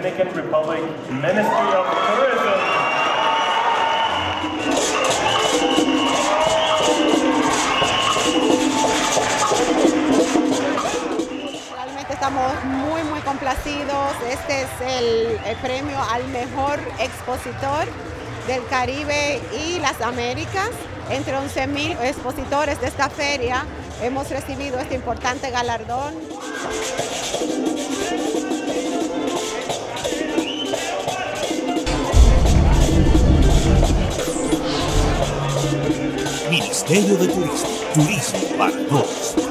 Dominican Republic Ministry of Tourism. Realmente estamos muy, muy complacidos. Este es el, el premio al mejor expositor del Caribe y las Américas. Entre 11.000 expositores de esta feria hemos recibido este importante galardón. Ministerio de Turismo, Turismo para Todos.